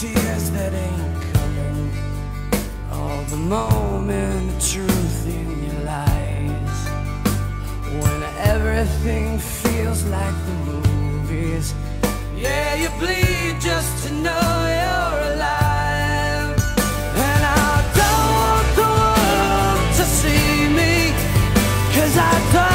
tears that ain't coming. All the moment the truth in your lies. When everything feels like the movies. Yeah, you bleed just to know you're alive. And I don't want the world to see I don't